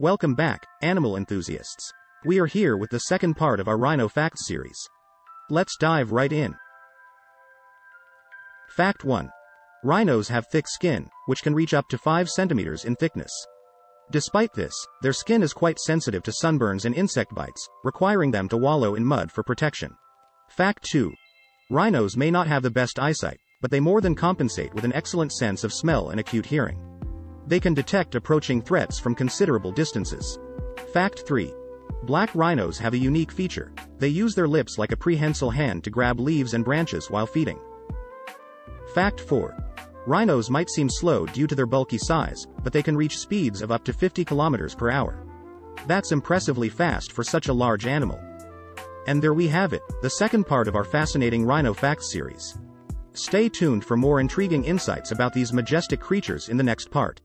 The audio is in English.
Welcome back, animal enthusiasts. We are here with the second part of our Rhino Facts series. Let's dive right in. Fact 1. Rhinos have thick skin, which can reach up to 5 centimeters in thickness. Despite this, their skin is quite sensitive to sunburns and insect bites, requiring them to wallow in mud for protection. Fact 2. Rhinos may not have the best eyesight, but they more than compensate with an excellent sense of smell and acute hearing. They can detect approaching threats from considerable distances. Fact 3. Black rhinos have a unique feature. They use their lips like a prehensile hand to grab leaves and branches while feeding. Fact 4. Rhinos might seem slow due to their bulky size, but they can reach speeds of up to 50 kilometers per hour. That's impressively fast for such a large animal. And there we have it, the second part of our fascinating Rhino Facts series. Stay tuned for more intriguing insights about these majestic creatures in the next part.